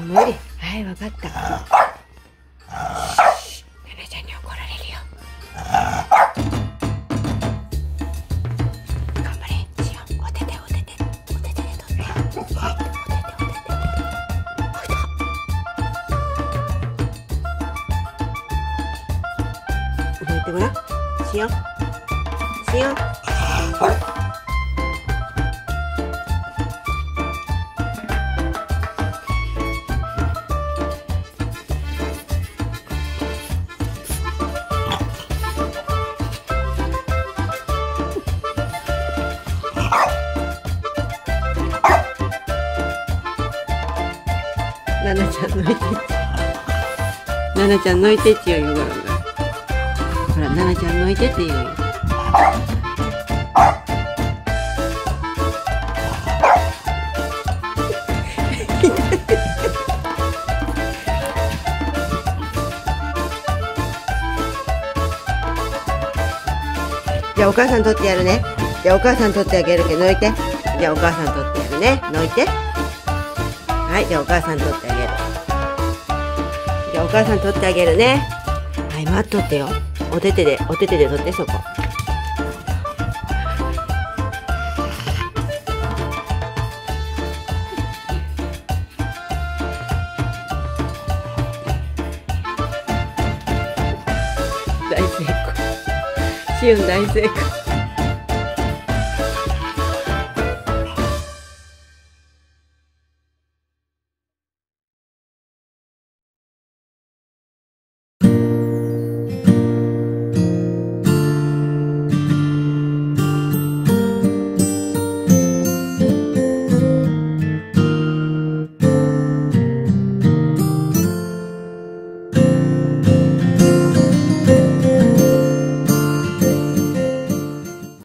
無理。はいわかった。ナナちゃんに怒られるよ。頑張れしおんおてておてておててで取って。おてておてて。ほいと覚えてごらん。しおんしおんナナちゃん抜いてっちナナちゃん抜いてっちよ言うからほらナナちゃん抜いてって言うよじゃあお母さん取ってやるね。じゃあお母さん取ってあげるけど抜いて。じゃあお母さん取ってやるね。抜いて。はい、じゃあお母さん取ってあげる。お母さん取ってあげるね。はい、待っとってよ。お手手で、お手手で取ってそこ。大成功。シオン大成功。